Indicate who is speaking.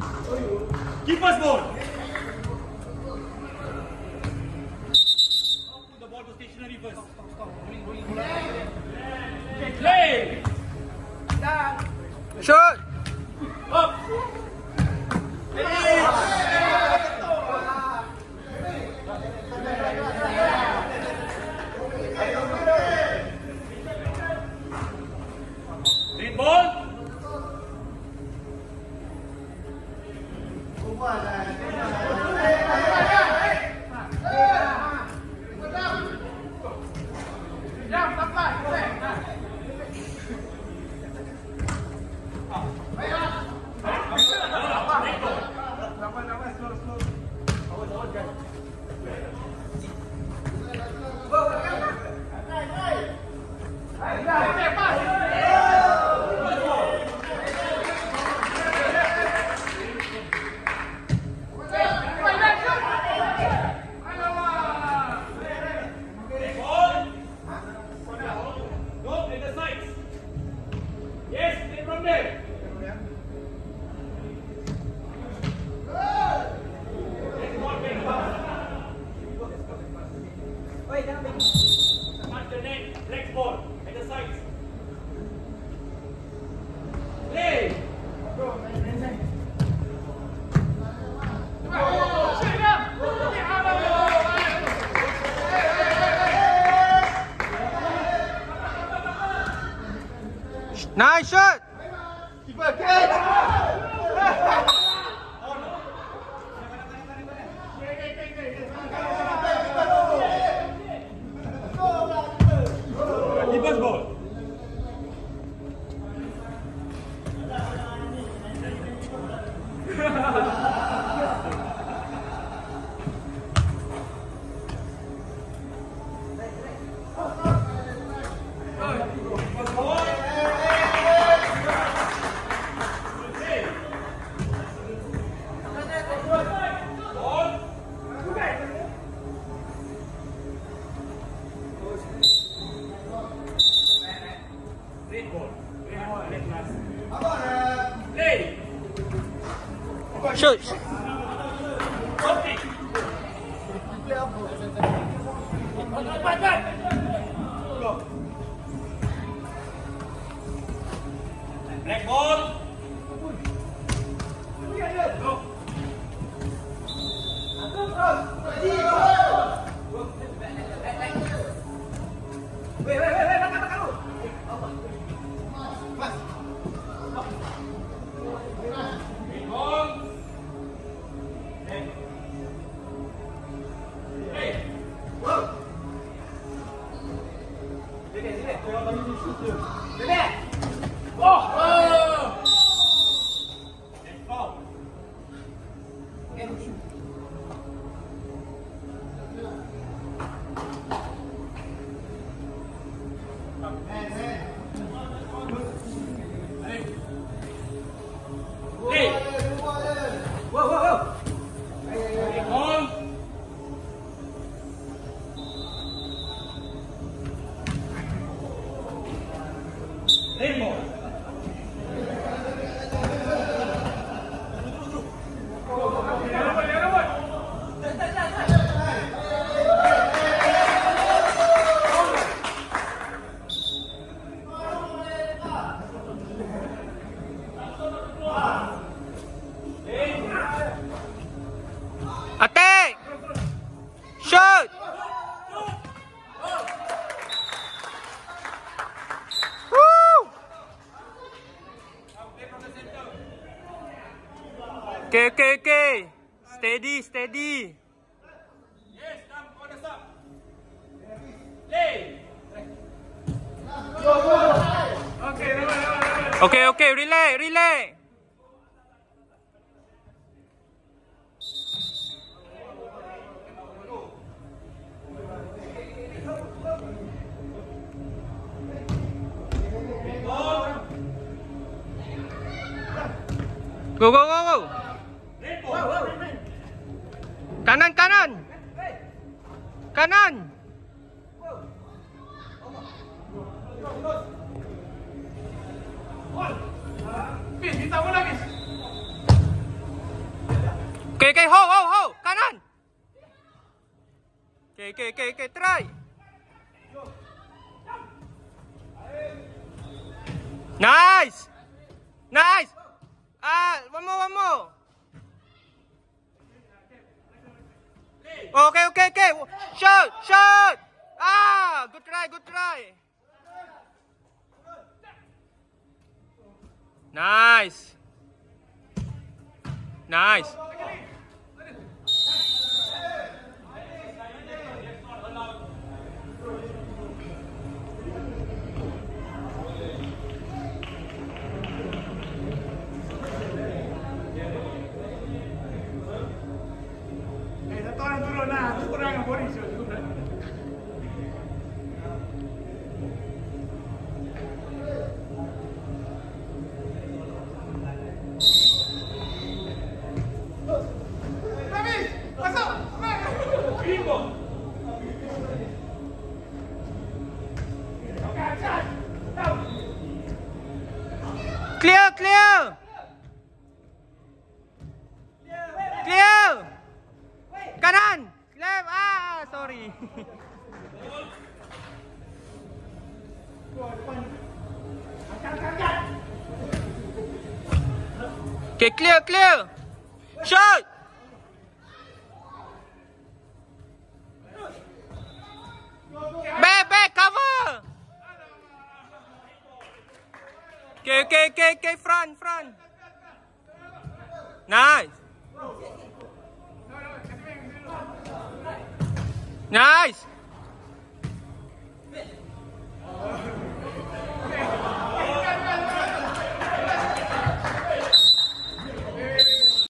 Speaker 1: Keeper's ball. Put the ball to stationary first. Play.
Speaker 2: Shoot!
Speaker 1: Up.
Speaker 2: Nice shot! Shoot!
Speaker 1: Oh!
Speaker 2: Okay, okay, okay. Steady, steady.
Speaker 1: Yes, come corner stop. Play.
Speaker 2: Okay, okay, relay, relay. Go, go, go, go. Kanan. Okay, okay, ho, ho, ho. Kanan. Okay, okay, okay, okay, try. Nice. Nice. Ah, one more, one more. Okay, okay, okay. Shoot, shoot. Ah, good try, good try. Nice. Nice.
Speaker 1: Maurizio aiuta.
Speaker 2: Clear, clear! Clear! Kanan! Sorry. Okay, clear, clear. Shot. Back, back, cover. Okay, okay, okay, okay, front, front. Nice. Nice!